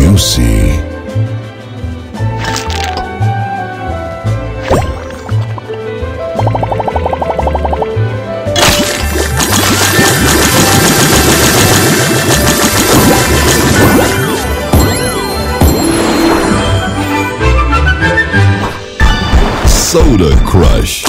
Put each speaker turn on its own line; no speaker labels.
you see. Soda Crush.